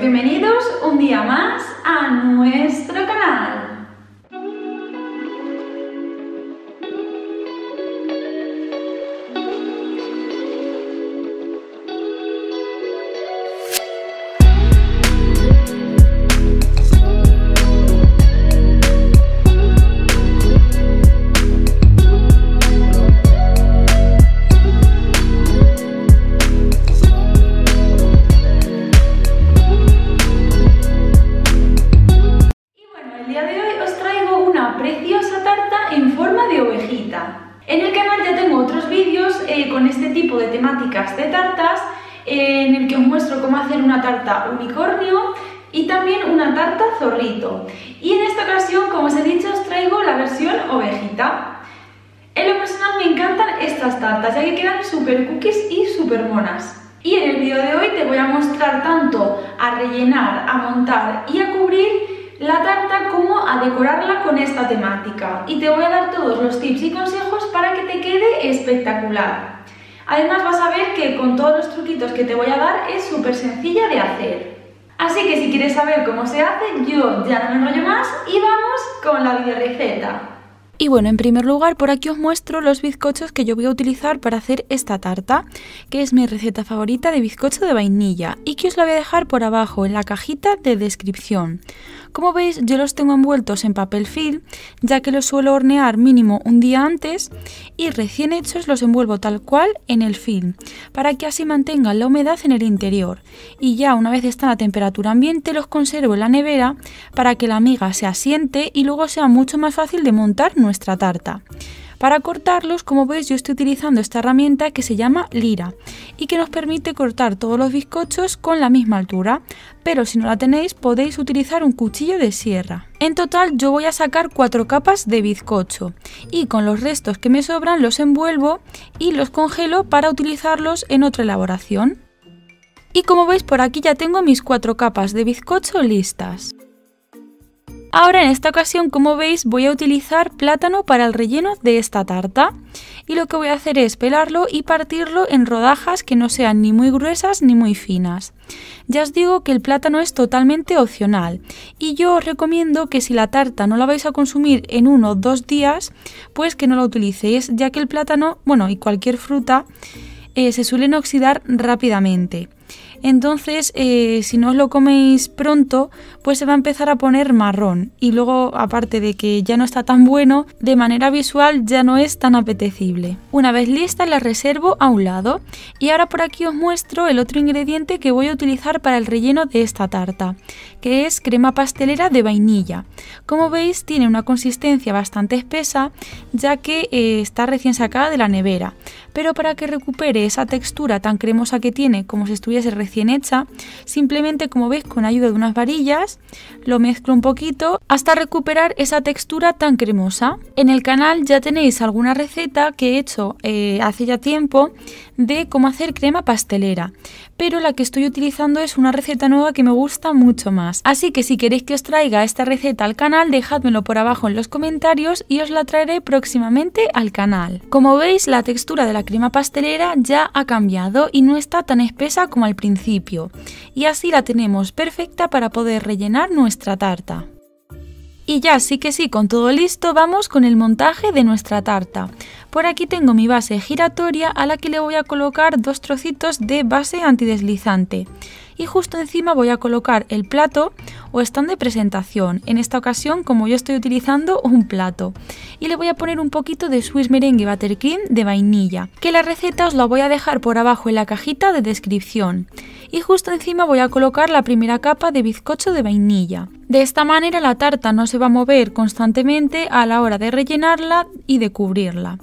bienvenidos un día más a nuestro canal. En el que os muestro cómo hacer una tarta unicornio y también una tarta zorrito. Y en esta ocasión, como os he dicho, os traigo la versión ovejita. En lo personal me encantan estas tartas, ya que quedan súper cookies y súper monas. Y en el vídeo de hoy te voy a mostrar tanto a rellenar, a montar y a cubrir la tarta como a decorarla con esta temática y te voy a dar todos los tips y consejos para que te quede espectacular. Además vas a ver que con todos los truquitos que te voy a dar es súper sencilla de hacer. Así que si quieres saber cómo se hace, yo ya no me enrollo más y vamos con la video receta. Y bueno, en primer lugar por aquí os muestro los bizcochos que yo voy a utilizar para hacer esta tarta, que es mi receta favorita de bizcocho de vainilla y que os la voy a dejar por abajo en la cajita de descripción. Como veis yo los tengo envueltos en papel film, ya que los suelo hornear mínimo un día antes y recién hechos los envuelvo tal cual en el film, para que así mantengan la humedad en el interior. Y ya una vez están a temperatura ambiente los conservo en la nevera para que la miga se asiente y luego sea mucho más fácil de montar nuestra tarta. Para cortarlos, como veis, yo estoy utilizando esta herramienta que se llama Lira y que nos permite cortar todos los bizcochos con la misma altura, pero si no la tenéis podéis utilizar un cuchillo de sierra. En total yo voy a sacar cuatro capas de bizcocho y con los restos que me sobran los envuelvo y los congelo para utilizarlos en otra elaboración. Y como veis por aquí ya tengo mis cuatro capas de bizcocho listas. Ahora en esta ocasión, como veis, voy a utilizar plátano para el relleno de esta tarta. Y lo que voy a hacer es pelarlo y partirlo en rodajas que no sean ni muy gruesas ni muy finas. Ya os digo que el plátano es totalmente opcional y yo os recomiendo que si la tarta no la vais a consumir en uno o dos días, pues que no la utilicéis, ya que el plátano, bueno, y cualquier fruta, eh, se suelen oxidar rápidamente. Entonces, eh, si no os lo coméis pronto, pues se va a empezar a poner marrón. Y luego, aparte de que ya no está tan bueno, de manera visual ya no es tan apetecible. Una vez lista, la reservo a un lado. Y ahora por aquí os muestro el otro ingrediente que voy a utilizar para el relleno de esta tarta, que es crema pastelera de vainilla. Como veis, tiene una consistencia bastante espesa, ya que eh, está recién sacada de la nevera. Pero para que recupere esa textura tan cremosa que tiene, como si estuviese recién hecha, simplemente como veis con ayuda de unas varillas lo mezclo un poquito hasta recuperar esa textura tan cremosa. En el canal ya tenéis alguna receta que he hecho eh, hace ya tiempo de cómo hacer crema pastelera, pero la que estoy utilizando es una receta nueva que me gusta mucho más. Así que si queréis que os traiga esta receta al canal, dejádmelo por abajo en los comentarios y os la traeré próximamente al canal. Como veis, la textura de la crema pastelera ya ha cambiado y no está tan espesa como al principio, y así la tenemos perfecta para poder rellenar nuestra tarta. Y ya sí que sí, con todo listo, vamos con el montaje de nuestra tarta. Por aquí tengo mi base giratoria a la que le voy a colocar dos trocitos de base antideslizante y justo encima voy a colocar el plato o stand de presentación. En esta ocasión, como yo estoy utilizando un plato. Y le voy a poner un poquito de Swiss Merengue Buttercream de vainilla, que la receta os la voy a dejar por abajo en la cajita de descripción. Y justo encima voy a colocar la primera capa de bizcocho de vainilla. De esta manera la tarta no se va a mover constantemente a la hora de rellenarla y de cubrirla.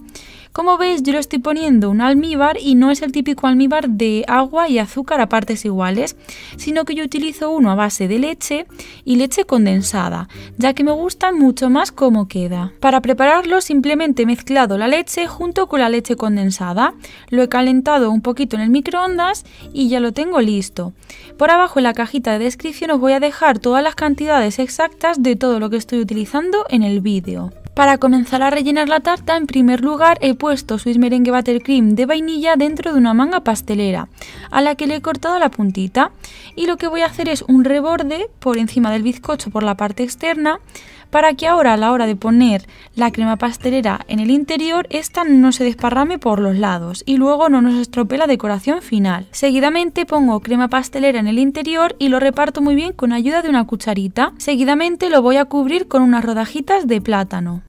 Como veis yo le estoy poniendo un almíbar y no es el típico almíbar de agua y azúcar a partes iguales, sino que yo utilizo uno a base de leche y leche condensada, ya que me gusta mucho más cómo queda. Para prepararlo simplemente he mezclado la leche junto con la leche condensada, lo he calentado un poquito en el microondas y ya lo tengo listo. Por abajo en la cajita de descripción os voy a dejar todas las cantidades exactas de todo lo que estoy utilizando en el vídeo. Para comenzar a rellenar la tarta, en primer lugar he puesto Swiss Merengue Buttercream de vainilla dentro de una manga pastelera, a la que le he cortado la puntita. Y lo que voy a hacer es un reborde por encima del bizcocho por la parte externa, para que ahora a la hora de poner la crema pastelera en el interior, esta no se desparrame por los lados y luego no nos estropee la decoración final. Seguidamente pongo crema pastelera en el interior y lo reparto muy bien con ayuda de una cucharita. Seguidamente lo voy a cubrir con unas rodajitas de plátano.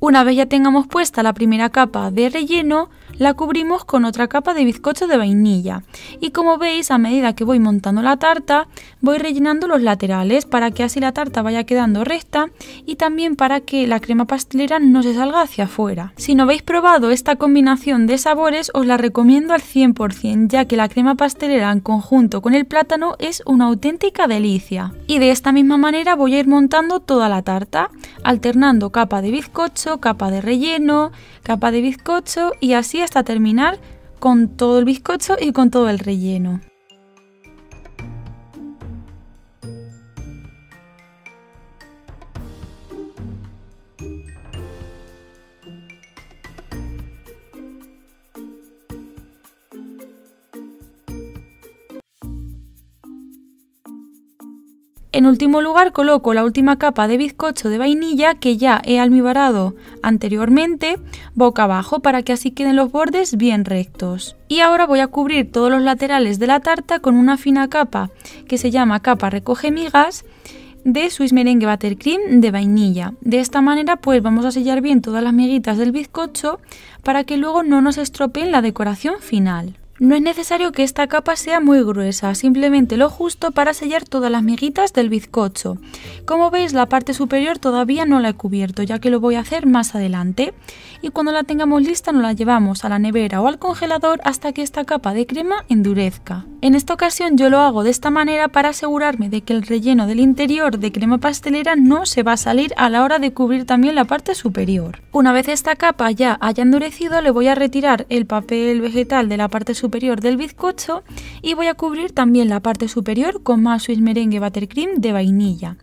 Una vez ya tengamos puesta la primera capa de relleno, la cubrimos con otra capa de bizcocho de vainilla y como veis a medida que voy montando la tarta voy rellenando los laterales para que así la tarta vaya quedando recta y también para que la crema pastelera no se salga hacia afuera. Si no habéis probado esta combinación de sabores os la recomiendo al 100% ya que la crema pastelera en conjunto con el plátano es una auténtica delicia. Y de esta misma manera voy a ir montando toda la tarta alternando capa de bizcocho, capa de relleno, capa de bizcocho y así hasta terminar con todo el bizcocho y con todo el relleno. En último lugar coloco la última capa de bizcocho de vainilla que ya he almibarado anteriormente boca abajo para que así queden los bordes bien rectos. Y ahora voy a cubrir todos los laterales de la tarta con una fina capa que se llama capa recoge migas de Swiss Merengue Buttercream de vainilla. De esta manera pues vamos a sellar bien todas las miguitas del bizcocho para que luego no nos estropeen la decoración final. No es necesario que esta capa sea muy gruesa, simplemente lo justo para sellar todas las miguitas del bizcocho. Como veis la parte superior todavía no la he cubierto ya que lo voy a hacer más adelante y cuando la tengamos lista nos la llevamos a la nevera o al congelador hasta que esta capa de crema endurezca. En esta ocasión yo lo hago de esta manera para asegurarme de que el relleno del interior de crema pastelera no se va a salir a la hora de cubrir también la parte superior. Una vez esta capa ya haya endurecido le voy a retirar el papel vegetal de la parte superior superior del bizcocho y voy a cubrir también la parte superior con más Swiss merengue buttercream de vainilla.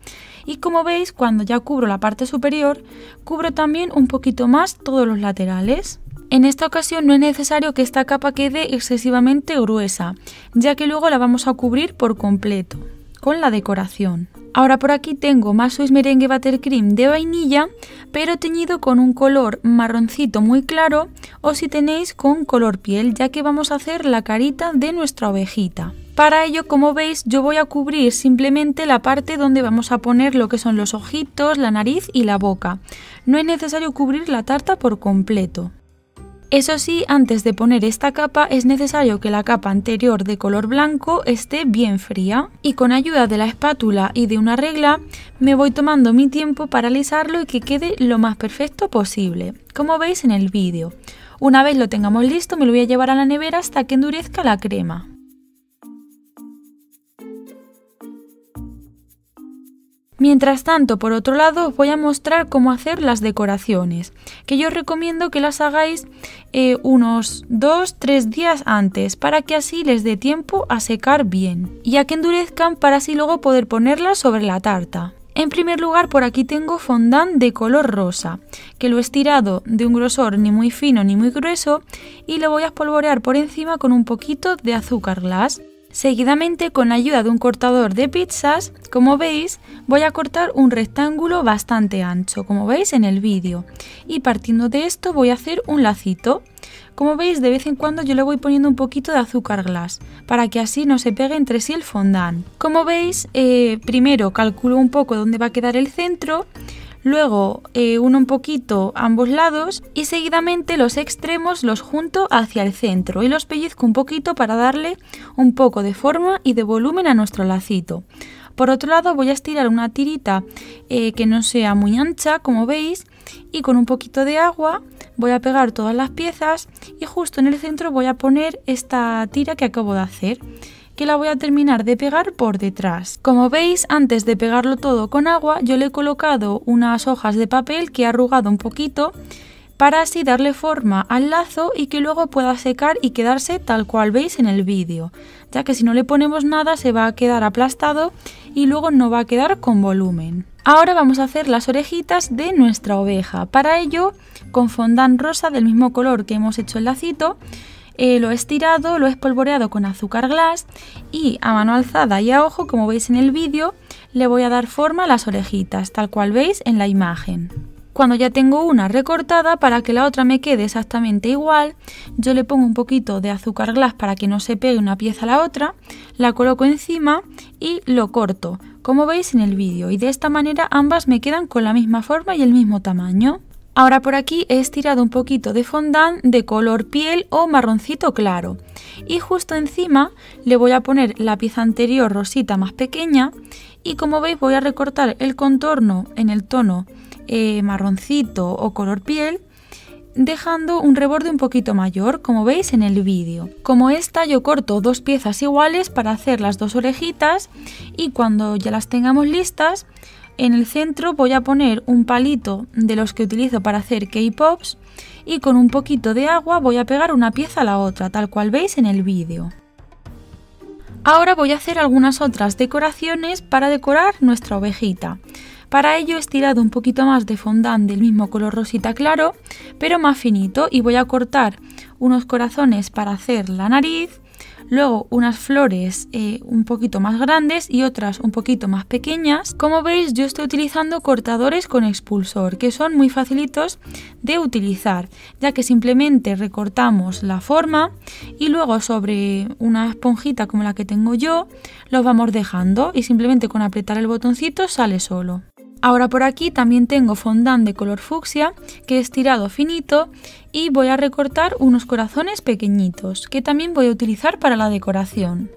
Y como veis, cuando ya cubro la parte superior, cubro también un poquito más todos los laterales. En esta ocasión no es necesario que esta capa quede excesivamente gruesa, ya que luego la vamos a cubrir por completo con la decoración. Ahora por aquí tengo más Swiss Merengue Buttercream de vainilla, pero teñido con un color marroncito muy claro o si tenéis con color piel, ya que vamos a hacer la carita de nuestra ovejita. Para ello, como veis, yo voy a cubrir simplemente la parte donde vamos a poner lo que son los ojitos, la nariz y la boca. No es necesario cubrir la tarta por completo. Eso sí, antes de poner esta capa es necesario que la capa anterior de color blanco esté bien fría y con ayuda de la espátula y de una regla me voy tomando mi tiempo para alisarlo y que quede lo más perfecto posible, como veis en el vídeo. Una vez lo tengamos listo me lo voy a llevar a la nevera hasta que endurezca la crema. Mientras tanto, por otro lado, os voy a mostrar cómo hacer las decoraciones, que yo os recomiendo que las hagáis eh, unos 2-3 días antes, para que así les dé tiempo a secar bien, y a que endurezcan para así luego poder ponerlas sobre la tarta. En primer lugar, por aquí tengo fondant de color rosa, que lo he estirado de un grosor ni muy fino ni muy grueso y lo voy a espolvorear por encima con un poquito de azúcar glass. Seguidamente, con ayuda de un cortador de pizzas, como veis, voy a cortar un rectángulo bastante ancho, como veis en el vídeo. Y partiendo de esto voy a hacer un lacito. Como veis, de vez en cuando yo le voy poniendo un poquito de azúcar glass, para que así no se pegue entre sí el fondant. Como veis, eh, primero calculo un poco dónde va a quedar el centro, luego eh, uno un poquito ambos lados y seguidamente los extremos los junto hacia el centro y los pellizco un poquito para darle un poco de forma y de volumen a nuestro lacito. Por otro lado voy a estirar una tirita eh, que no sea muy ancha como veis y con un poquito de agua voy a pegar todas las piezas y justo en el centro voy a poner esta tira que acabo de hacer que la voy a terminar de pegar por detrás. Como veis, antes de pegarlo todo con agua, yo le he colocado unas hojas de papel que he arrugado un poquito para así darle forma al lazo y que luego pueda secar y quedarse tal cual veis en el vídeo, ya que si no le ponemos nada se va a quedar aplastado y luego no va a quedar con volumen. Ahora vamos a hacer las orejitas de nuestra oveja. Para ello, con fondant rosa del mismo color que hemos hecho el lacito, eh, lo he estirado, lo he espolvoreado con azúcar glass y a mano alzada y a ojo, como veis en el vídeo, le voy a dar forma a las orejitas, tal cual veis en la imagen. Cuando ya tengo una recortada, para que la otra me quede exactamente igual, yo le pongo un poquito de azúcar glass para que no se pegue una pieza a la otra, la coloco encima y lo corto, como veis en el vídeo, y de esta manera ambas me quedan con la misma forma y el mismo tamaño. Ahora por aquí he estirado un poquito de fondant de color piel o marroncito claro y justo encima le voy a poner la pieza anterior rosita más pequeña y como veis voy a recortar el contorno en el tono eh, marroncito o color piel dejando un reborde un poquito mayor como veis en el vídeo. Como esta yo corto dos piezas iguales para hacer las dos orejitas y cuando ya las tengamos listas en el centro voy a poner un palito de los que utilizo para hacer K-Pops y con un poquito de agua voy a pegar una pieza a la otra tal cual veis en el vídeo. Ahora voy a hacer algunas otras decoraciones para decorar nuestra ovejita. Para ello he estirado un poquito más de fondant del mismo color rosita claro, pero más finito y voy a cortar unos corazones para hacer la nariz, luego unas flores eh, un poquito más grandes y otras un poquito más pequeñas. Como veis yo estoy utilizando cortadores con expulsor que son muy facilitos de utilizar ya que simplemente recortamos la forma y luego sobre una esponjita como la que tengo yo los vamos dejando y simplemente con apretar el botoncito sale solo. Ahora por aquí también tengo fondant de color fucsia que he estirado finito y voy a recortar unos corazones pequeñitos que también voy a utilizar para la decoración.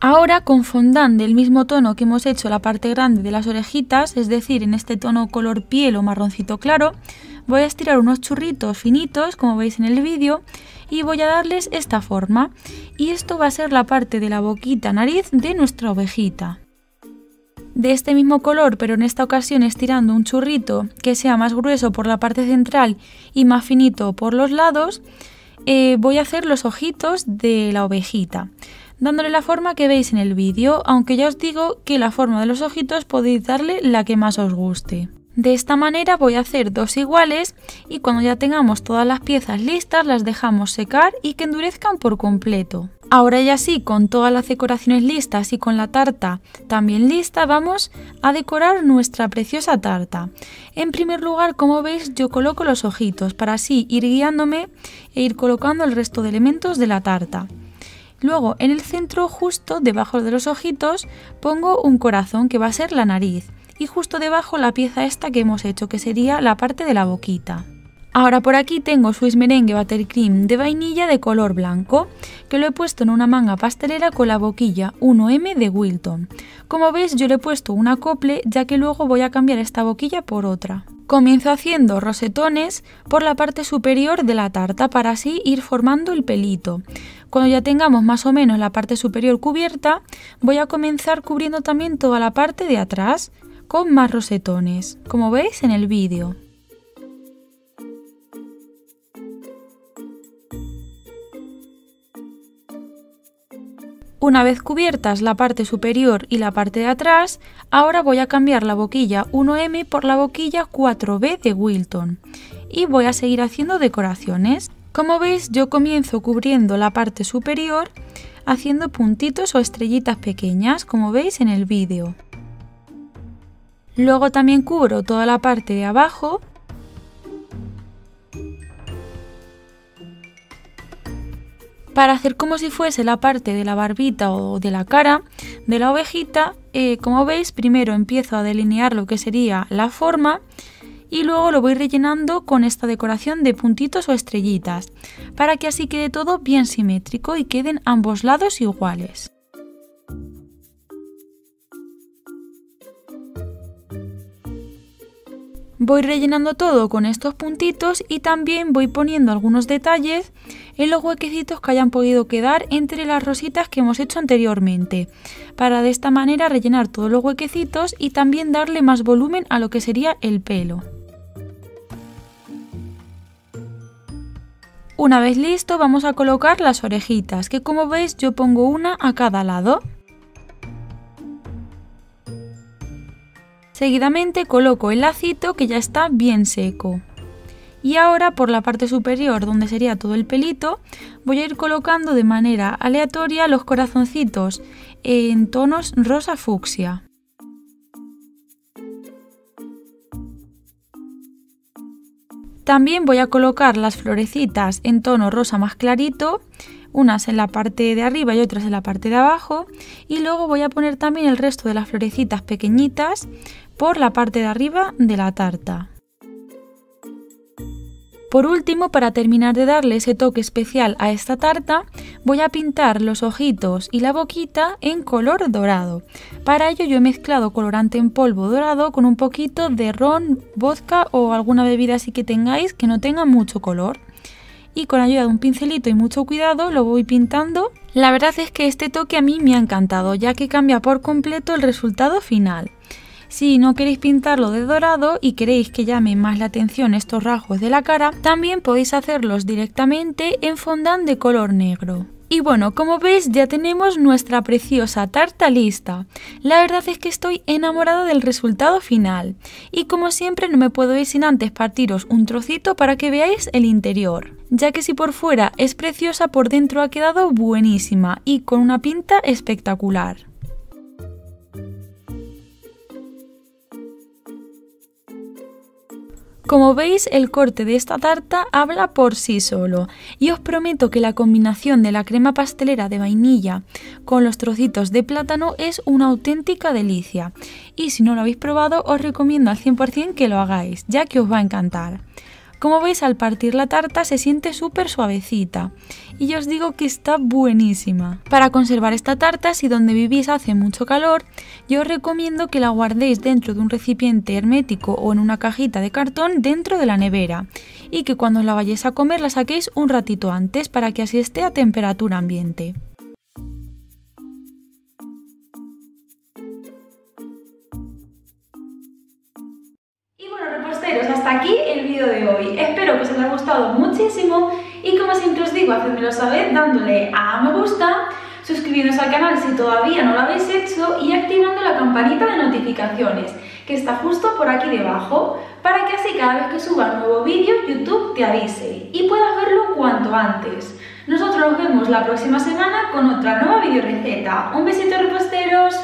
Ahora con fondant del mismo tono que hemos hecho la parte grande de las orejitas, es decir, en este tono color piel o marroncito claro, voy a estirar unos churritos finitos, como veis en el vídeo, y voy a darles esta forma. Y esto va a ser la parte de la boquita nariz de nuestra ovejita de este mismo color, pero en esta ocasión estirando un churrito que sea más grueso por la parte central y más finito por los lados, eh, voy a hacer los ojitos de la ovejita, dándole la forma que veis en el vídeo, aunque ya os digo que la forma de los ojitos podéis darle la que más os guste. De esta manera voy a hacer dos iguales y cuando ya tengamos todas las piezas listas las dejamos secar y que endurezcan por completo. Ahora ya sí, con todas las decoraciones listas y con la tarta también lista, vamos a decorar nuestra preciosa tarta. En primer lugar, como veis, yo coloco los ojitos para así ir guiándome e ir colocando el resto de elementos de la tarta. Luego, en el centro, justo debajo de los ojitos, pongo un corazón que va a ser la nariz y justo debajo la pieza esta que hemos hecho, que sería la parte de la boquita. Ahora por aquí tengo Swiss Merengue Buttercream de vainilla de color blanco, que lo he puesto en una manga pastelera con la boquilla 1M de Wilton. Como veis yo le he puesto un acople ya que luego voy a cambiar esta boquilla por otra. Comienzo haciendo rosetones por la parte superior de la tarta para así ir formando el pelito. Cuando ya tengamos más o menos la parte superior cubierta, voy a comenzar cubriendo también toda la parte de atrás con más rosetones, como veis en el vídeo. Una vez cubiertas la parte superior y la parte de atrás, ahora voy a cambiar la boquilla 1M por la boquilla 4B de Wilton y voy a seguir haciendo decoraciones. Como veis yo comienzo cubriendo la parte superior haciendo puntitos o estrellitas pequeñas como veis en el vídeo. Luego también cubro toda la parte de abajo para hacer como si fuese la parte de la barbita o de la cara de la ovejita, eh, como veis primero empiezo a delinear lo que sería la forma y luego lo voy rellenando con esta decoración de puntitos o estrellitas, para que así quede todo bien simétrico y queden ambos lados iguales. Voy rellenando todo con estos puntitos y también voy poniendo algunos detalles en los huequecitos que hayan podido quedar entre las rositas que hemos hecho anteriormente, para de esta manera rellenar todos los huequecitos y también darle más volumen a lo que sería el pelo. Una vez listo vamos a colocar las orejitas, que como veis yo pongo una a cada lado. Seguidamente coloco el lacito que ya está bien seco. Y ahora por la parte superior, donde sería todo el pelito, voy a ir colocando de manera aleatoria los corazoncitos en tonos rosa fucsia. También voy a colocar las florecitas en tono rosa más clarito, unas en la parte de arriba y otras en la parte de abajo. Y luego voy a poner también el resto de las florecitas pequeñitas por la parte de arriba de la tarta. Por último, para terminar de darle ese toque especial a esta tarta, voy a pintar los ojitos y la boquita en color dorado. Para ello yo he mezclado colorante en polvo dorado con un poquito de ron, vodka o alguna bebida así que tengáis que no tenga mucho color. Y con ayuda de un pincelito y mucho cuidado lo voy pintando. La verdad es que este toque a mí me ha encantado ya que cambia por completo el resultado final. Si no queréis pintarlo de dorado y queréis que llame más la atención estos rasgos de la cara, también podéis hacerlos directamente en fondant de color negro. Y bueno, como veis ya tenemos nuestra preciosa tarta lista. La verdad es que estoy enamorada del resultado final. Y como siempre no me puedo ir sin antes partiros un trocito para que veáis el interior. Ya que si por fuera es preciosa, por dentro ha quedado buenísima y con una pinta espectacular. Como veis, el corte de esta tarta habla por sí solo y os prometo que la combinación de la crema pastelera de vainilla con los trocitos de plátano es una auténtica delicia. Y si no lo habéis probado, os recomiendo al 100% que lo hagáis, ya que os va a encantar. Como veis al partir la tarta se siente súper suavecita y os digo que está buenísima. Para conservar esta tarta, si donde vivís hace mucho calor, yo os recomiendo que la guardéis dentro de un recipiente hermético o en una cajita de cartón dentro de la nevera y que cuando la vayáis a comer la saquéis un ratito antes para que así esté a temperatura ambiente. Hasta aquí el vídeo de hoy. Espero que os haya gustado muchísimo y como siempre os digo, hacedmelo saber dándole a me gusta, suscribiros al canal si todavía no lo habéis hecho y activando la campanita de notificaciones que está justo por aquí debajo para que así cada vez que suba un nuevo vídeo YouTube te avise y puedas verlo cuanto antes. Nosotros nos vemos la próxima semana con otra nueva video receta. Un besito reposteros.